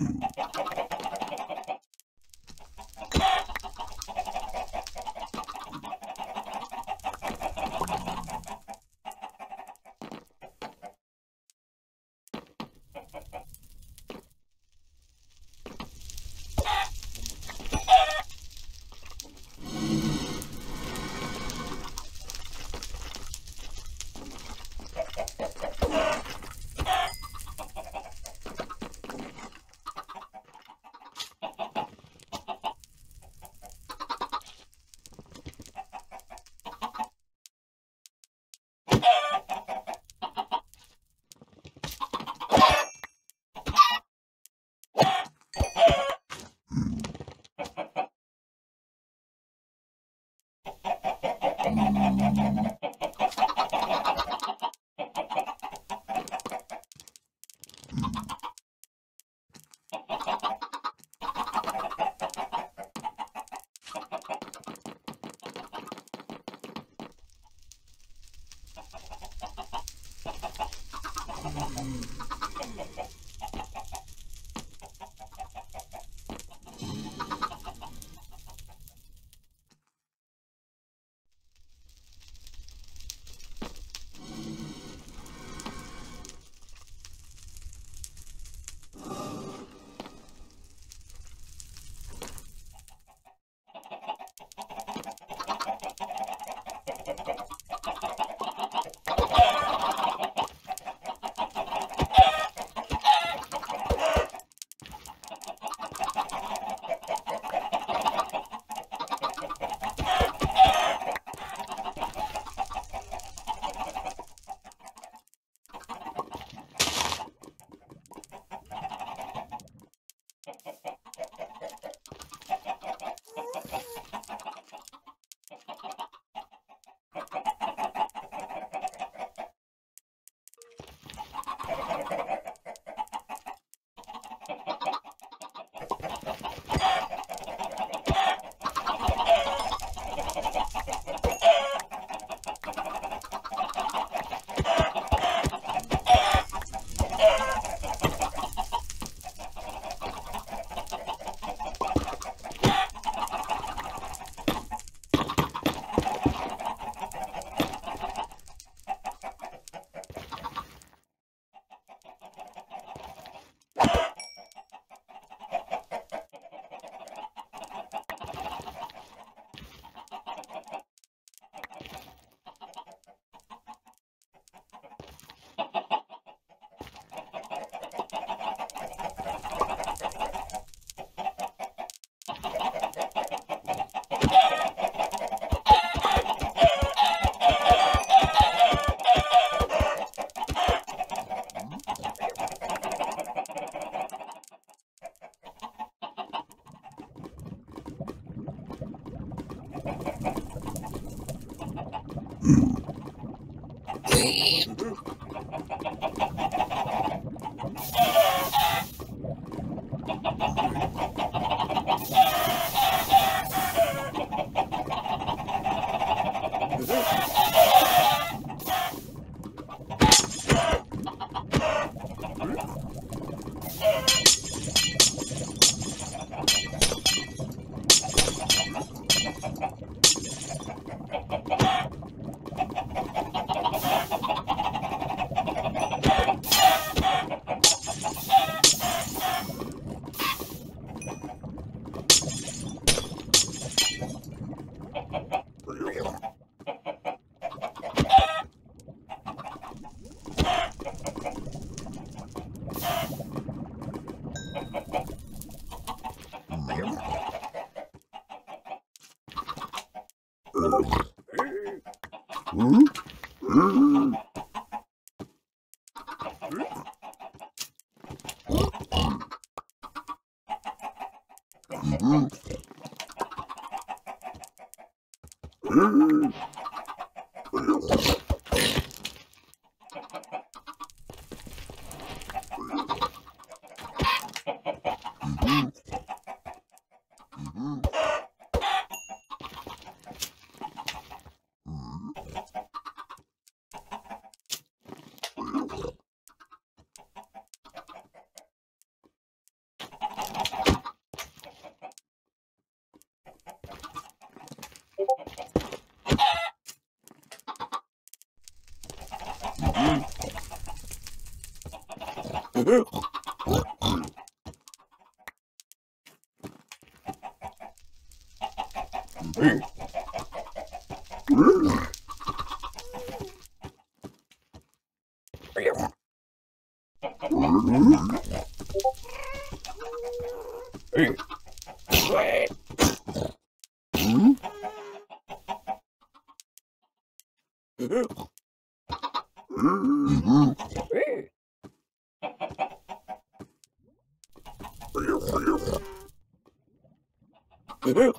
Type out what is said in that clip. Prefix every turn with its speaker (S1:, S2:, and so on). S1: Mm-hmm. Ugh! Mm-hmm. mm-hmm. Mm-hmm. right?